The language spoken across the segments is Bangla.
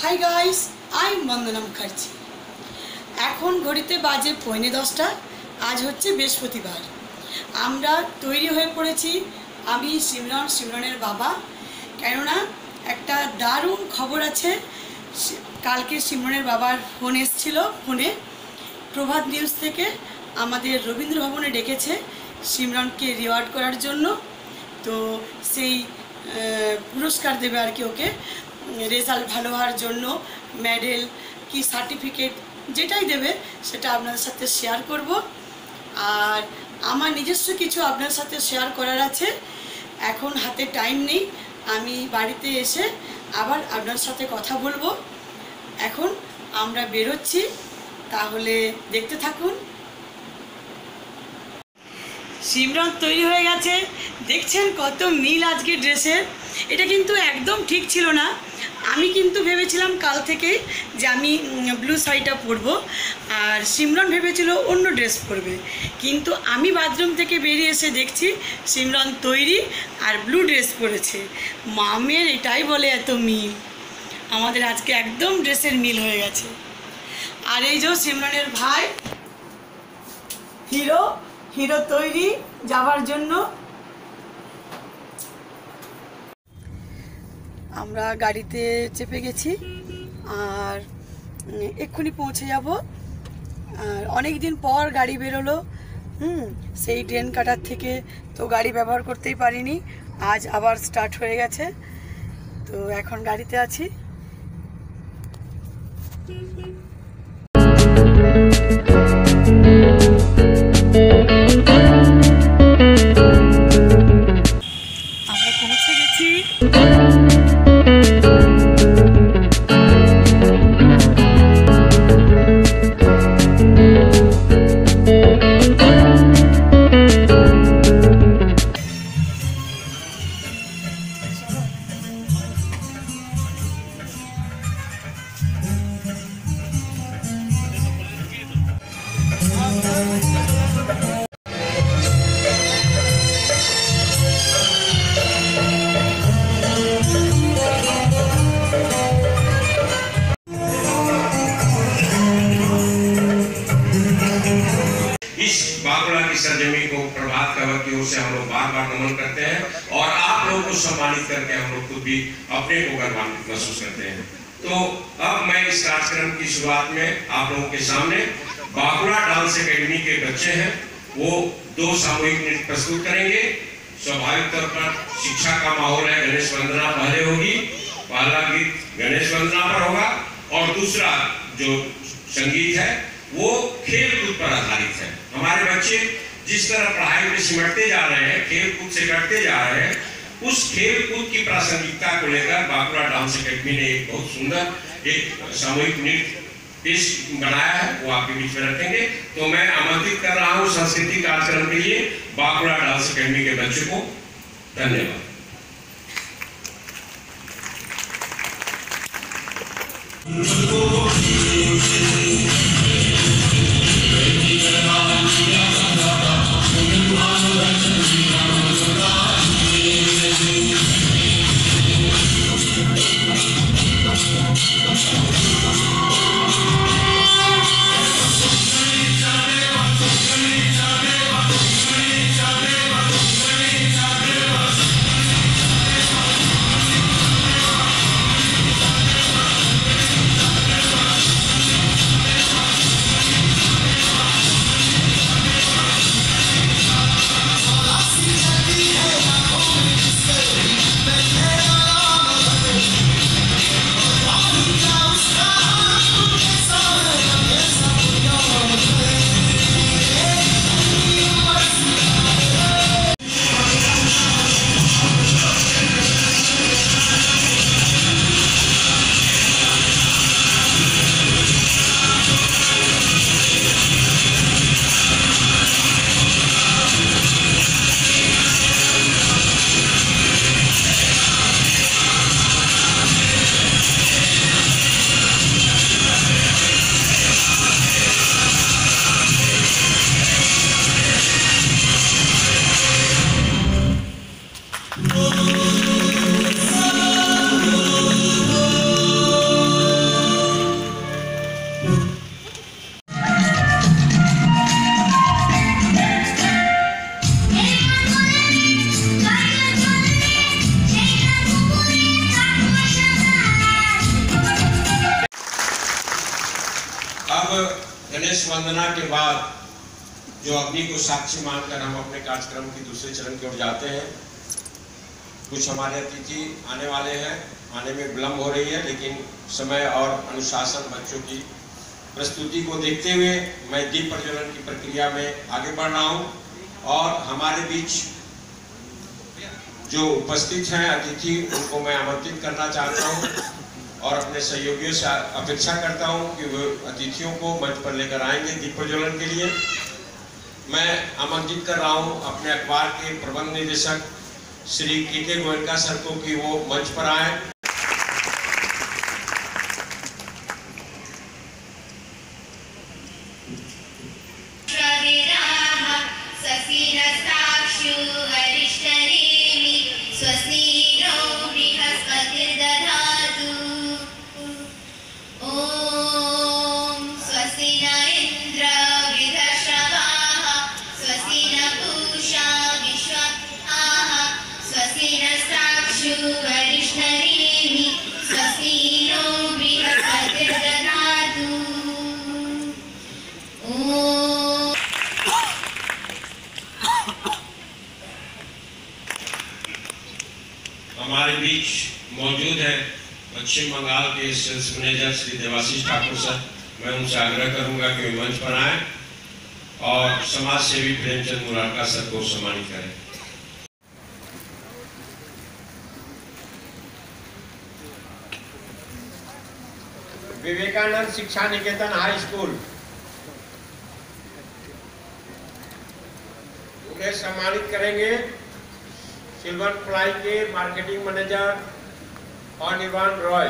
Hi guys I Bandana Mukherjee এখন ঘড়িতে বাজে পৌনে দশটা, আজ হচ্ছে বৃহস্পতিবার। আমরা তৈরি হয়ে পড়েছি আমি, সিমরন, সিমরনের বাবা। কেননা একটা দারুণ খবর আছে কালকে সিমরনের বাবার ফোন এসেছিল ফোনে। প্রভাত নিউজ থেকে আমাদের রবীন্দ্র ভবনে ডেকেছে সিমরনকে রিওয়ার্ড করার জন্য। তো সেই পুরস্কার দেবে আর কি ওকে। রেজাল্ট ভালো হওয়ার জন্য মেডেল কি সার্টিফিকেট যেটাই দেবে সেটা আপনাদের সাথে শেয়ার করব। আর আমার নিজস্ব কিছু আপনার সাথে শেয়ার করার আছে। এখন হাতে টাইম নেই। আমি বাড়িতে এসে আবার আপনার সাথে কথা বলব। এখন আমরা বেরোচ্ছি। তাহলে দেখতে থাকুন। সিমরন তৈরি হয়ে গেছে। দেখছেন কত মিল আজকে ড্রেসের? এটা কিন্তু একদম ঠিক ছিল না। আমি কিন্তু ভেবেছিলাম কাল থেকে যে আমি ব্লু শাড়িটা পরবো, আর সিমরন ভেবেছিল অন্য ড্রেস পরবে। কিন্তু আমি বাথরুম থেকে বেরিয়ে এসে দেখছি সিমরন তৈরি আর ব্লু ড্রেস পরেছে। মামের এটাই বলে এত মিল। আমাদের আজকে একদম ড্রেসের মিল হয়ে গেছে। আর এই যে সিমরনের ভাই হিরো হিরো তৈরি যাওয়ার জন্য আমরা গাড়িতে চেপে গেছি আর এক্ষুনি পৌঁছে যাব। আর অনেক দিন পর গাড়ি বেরোলো। হুম, সেই ট্রেন কাটার থেকে তো গাড়ি ব্যবহার করতেই পারিনি। আজ আবার স্টার্ট হয়ে গেছে। তো এখন গাড়িতে আছি। আমরা की सरजमी को प्रभात कवर की ओर से हम लोग बार बार नमन करते हैं और आप लोगों को सम्मानित करके हम लोग खुद भी अपने को गर्वान्वित महसूस करते हैं। तो अब मैं इस कार्यक्रम की शुरुआत में आप लोगों के सामने बाकुला डांस एकेडमी के बच्चे हैं, वो दो सामूहिक नृत्य प्रस्तुत करेंगे। स्वाभाविक तौर पर शिक्षा का माहौल है, गणेश वंदना पहले होगी, पहला गीत गणेश वंदना पर होगा और दूसरा जो संगीत है, वो खेल कूद पर आधारित है। हमारे बच्चे जिस तरह पढ़ाई में सिमटते जा रहे हैं खेल कूद से कटते जा रहे हैं, उस खेल कूद की प्रासंगिकता को लेकर बांकुड़ा डांस एकेडमी ने एक बहुत सुंदर, एक सामूहिक नृत्य पेश बनाया है, वो आपके बीच में रखेंगे। तो मैं आमंत्रित कर रहा हूँ सांस्कृतिक कार्यक्रम के लिए बांकुड़ा डांस अकेडमी के बच्चों को। धन्यवाद। Thank शेष वंदना के बाद जो अग्नि को साक्षी मानकर हम अपने कार्यक्रम की दूसरे चरण की ओर जाते हैं। कुछ हमारे अतिथि आने वाले हैं। आने में विलंब हो रही है, लेकिन समय और अनुशासन बच्चों की प्रस्तुति को देखते हुए मैं दीप प्रज्वलन की प्रक्रिया में आगे बढ़ रहा हूँ और हमारे बीच जो उपस्थित हैं अतिथि, उनको मैं आमंत्रित करना चाहता हूँ। और अपने सहयोगियों से अपेक्षा करता हूँ कि वे अतिथियों को मंच पर लेकर आएँगे दीप प्रज्वलन के लिए। मैं आमंत्रित कर रहा हूँ अपने अखबार के प्रबंध निदेशक श्री के के गोयनका सर को कि वो मंच पर आए। बीच मौजूद है, पश्चिम बंगाल के sales manager Shri Debashish Thakur sir, मैं उनसे आग्रह करूँगा कि मंच पर आए और समाज सेवी प्रेमचंद मुरारका सर को सम्मानित करें। विवेकानंद शिक्षा निकेतन हाई स्कूल। उन्हें सम्मानित करेंगे सिल्वर फ्लाई के मार्केटिंग मैनेजर अनिर्वाण रॉय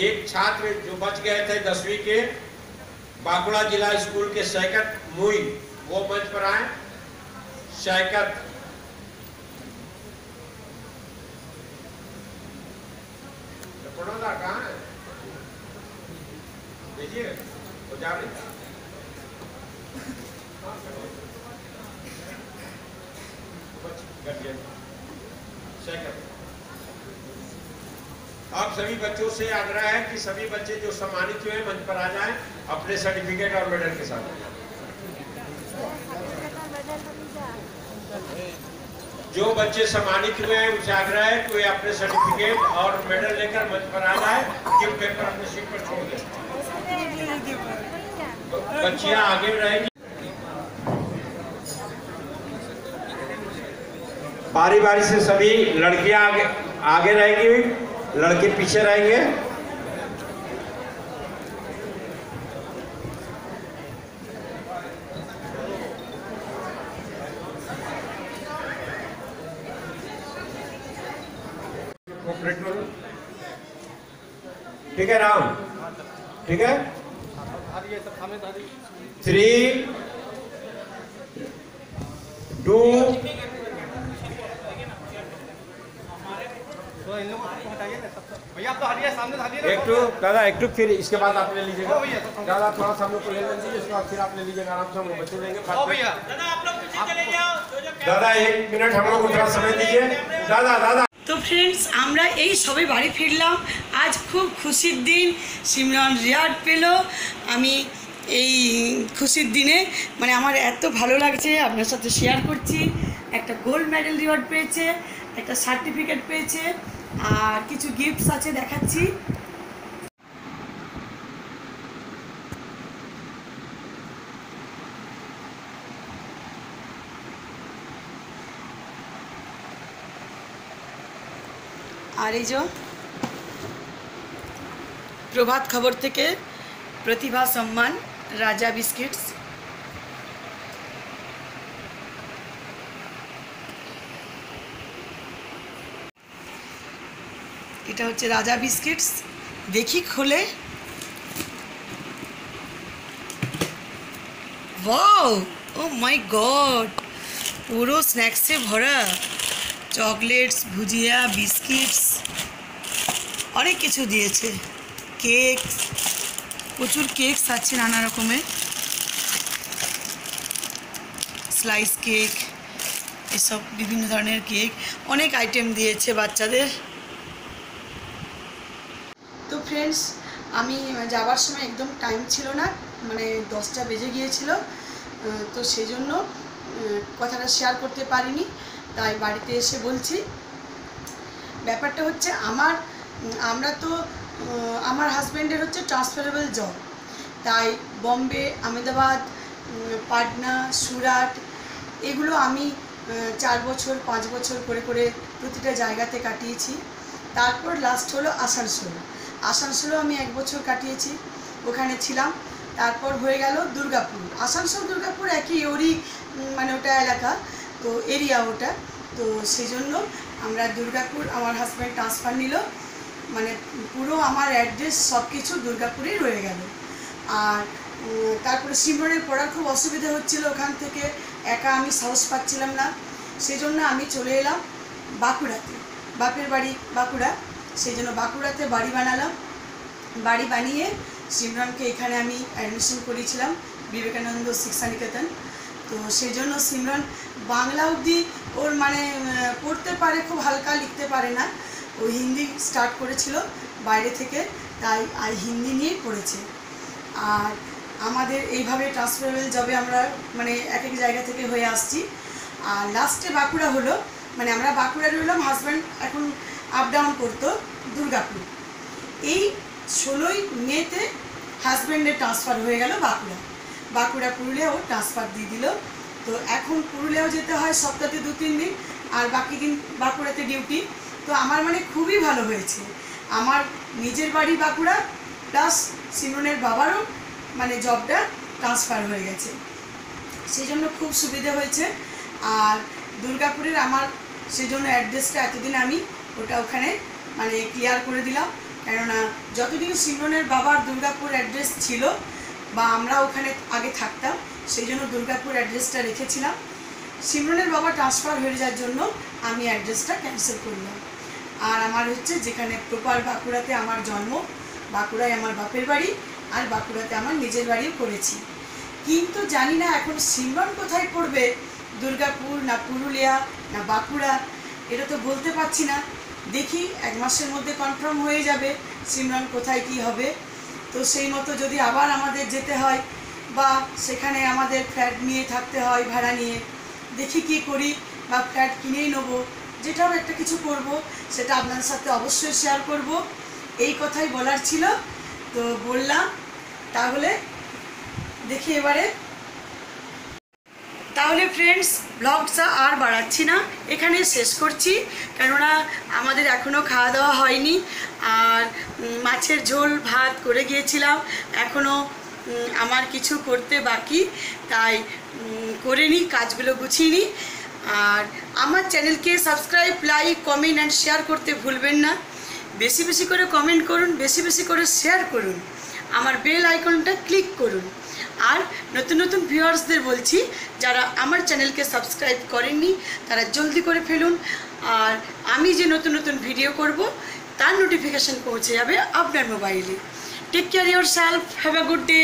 एक छात्र जो बच गए थे दसवीं के, बांकुड़ा जिला स्कूल के सैकत मुई, वो मंच पर आए। सैकत वो जा आप सभी बच्चों से आग्रह है कि सभी बच्चे जो सम्मानित हुए मंच पर आ जाएँ, अपने सर्टिफिकेट और मेडल के साथ। जो बच्चे सम्मानित हुए हैं, उनसे आग्रह है कि वे अपने सर्टिफिकेट और मेडल लेकर मंच पर आ जाए गिफ्ट पेपर अपने सीट पर छोड़ दें। बच्चियाँ आगे बारी बारी से सभी लड़कियाँ आगे आगे रहेंगी लड़के पीछे रहेंगे। ठीक है, राम। ठीक है? थ्री टू तो एक टू दादा एक टू फिर इसके बाद आप ले लीजिएगा। तो- दादा थोड़ा सा हम लोग को ले लीजिए इसके बाद फिर आप ले लीजिएगा आराम से हम लोग बच्चे लेंगे दादा एक मिनट हम लोग को थोड़ा समय दीजिए। दादा दादा ফ্রেন্ডস আমরা এই সবে বাড়ি ফিরলাম। আজ খুব খুশির দিন। সিমরান রিয়ার্ড পেল। আমি এই খুশির দিনে মানে আমার এত ভালো লাগছে, আপনার সাথে শেয়ার করছি। একটা গোল্ড মেডেল রিওয়ার্ড পেয়েছে, একটা সার্টিফিকেট পেয়েছে, আর কিছু গিফটস আছে দেখাচ্ছি। আর প্রভাত খবর থেকে প্রতিভা সম্মান, রাজা বিস্কিটস। এটা হচ্ছে রাজা বিস্কিটস। দেখি খোলে। Oh my God! পুরো স্ন্যাক্সে ভরা। চকলেটস, ভুজিয়া, বিস্কিটস, অনেক কিছু দিয়েছে। কেক প্রচুর কেকস আছে নানা রকমের স্লাইস কেক, এসব বিভিন্ন ধরনের কেক, অনেক আইটেম দিয়েছে বাচ্চাদের। তো ফ্রেন্ডস আমি যাওয়ার সময় একদম টাইম ছিল না মানে দশটা বেজে গিয়েছিল তো সেই জন্য কথাটা শেয়ার করতে পারিনি। তাই বাড়িতে এসে বলছি, ব্যাপারটা হচ্ছে আমার, আমরা তো আমার হাজব্যান্ডের হচ্ছে ট্রান্সফারেবল জব তাই বম্বে আহমেদাবাদ পাটনা সুরাট এগুলো আমি চার বছর, পাঁচ বছর করে করে প্রতিটা জায়গাতে কাটিয়েছি। তারপর লাস্ট হলো আসানসোল। আসানসোলও আমি এক বছর কাটিয়েছি, ওখানে ছিলাম। তারপর হয়ে গেল দুর্গাপুর। আসানসোল, দুর্গাপুর একই, ওরই মানে ওটা এলাকা। তো এরিয়া ওটা তো সেই জন্য আমরা দুর্গাপুর, আমার হাজব্যান্ড ট্রান্সফার নিল। মানে পুরো আমার অ্যাড্রেস সব কিছু দুর্গাপুরেই রয়ে গেল। আর তারপরে সিমরনের পড়ার খুব অসুবিধা হচ্ছিল ওখান থেকে। একা আমি সাহস পাচ্ছিলাম না। সেই জন্য আমি চলে এলাম বাঁকুড়াতে। বাপের বাড়ি বাঁকুড়া। সেই জন্য বাঁকুড়াতে বাড়ি বানালাম। বাড়ি বানিয়ে সিমরনকে এখানে আমি অ্যাডমিশন করিয়েছিলাম। বিবেকানন্দ শিক্ষা নিকেতন তো সেই জন্য সিমরন বাংলা অবধি ওর মানে পড়তে পারে, খুব হালকা লিখতে পারে না। ও হিন্দি স্টার্ট করেছিল বাইরে থেকে, তাই আর হিন্দি নিয়েই পড়েছে। আর আমাদের এইভাবে ট্রান্সফারেবল জবে আমরা মানে এক এক জায়গা থেকে হয়ে আসছি। আর লাস্টে বাঁকুড়া হলো মানে আমরা বাঁকুড়া রইলাম হাজব্যান্ড এখন আপ ডাউন করতো দুর্গাপুর। এই ষোলোই মেতে হাজব্যান্ডের ট্রান্সফার হয়ে গেল বাঁকুড়া। বাঁকুড়া পুরুলিয়াও ট্রান্সফার দিয়ে দিল। তো এখন পুরুলিয়াও যেতে হয় সপ্তাহে দু, তিন দিন, আর বাকি দিন বাঁকুড়াতে ডিউটি তো আমার মানে খুবই ভালো হয়েছে। আমার নিজের বাড়ি বাঁকুড়া প্লাস সিমরনের বাবারও মানে জবটা ট্রান্সফার হয়ে গেছে। সেই জন্য খুব সুবিধা হয়েছে। আর দুর্গাপুরের আমার সেই জন্য অ্যাড্রেসটা এতদিন আমি ওটা ওখানে মানে ক্লিয়ার করে দিলাম। কেননা যতদিন সিমরনের বাবার দুর্গাপুর অ্যাড্রেস ছিল বা আমরা ওখানে আগে থাকতাম, সেই জন্য দুর্গাপুর অ্যাড্রেসটা রেখেছিলাম। সিমরনের বাবা ট্রান্সফার হয়ে যাওয়ার জন্য আমি অ্যাড্রেসটা ক্যান্সেল করলাম। আর আমার হচ্ছে যেখানে প্রপার বাঁকুড়াতে আমার জন্ম, বাঁকুড়ায় আমার বাপের বাড়ি আর বাঁকুড়াতে আমার নিজের বাড়িও করেছি। কিন্তু জানি না এখন সিমরন কোথায় পড়বে, দুর্গাপুর না পুরুলিয়া না বাঁকুড়া, এটা তো বলতে পারছি না। দেখি এক মাসের মধ্যে কনফার্ম হয়ে যাবে সিমরন কোথায় কি হবে। তো সেই মতো যদি আবার আমাদের যেতে হয় বা সেখানে আমাদের ফ্ল্যাট নিয়ে থাকতে হয়, ভাড়া নিয়ে, দেখি কি করি বা ফ্ল্যাট কিনেই নেব যেটাও একটা কিছু করব, সেটা আপনার সাথে অবশ্যই শেয়ার করব। এই কথাই বলার ছিল। তো বললাম, তাহলে দেখি এবারে তাহলে ফ্রেন্ডস ব্লগটা আর বাড়াচ্ছি না। এখানে শেষ করছি। কেননা আমাদের এখনও খাওয়া দাওয়া হয়নি। আর মাছের ঝোল, ভাত করে গিয়েছিলাম। এখনও আমার কিছু করতে বাকি। তাই করে নিই কাজগুলো গুছিয়ে নিই আর, আমার চ্যানেলকে subscribe like comment and share করতে ভুলবেন না। বেশি বেশি করে কমেন্ট করুন, বেশি বেশি করে শেয়ার করুন। আমার বেল আইকনটা ক্লিক করুন। আর নতুন নতুন ভিউয়ার্সদের বলছি, যারা আমার চ্যানেলকে সাবস্ক্রাইব করেননি, তারা জলদি করে ফেলুন। আর আমি যে নতুন নতুন ভিডিও করব, তার নোটিফিকেশান পৌঁছে যাবে আপনার মোবাইলে take care yourself have a good day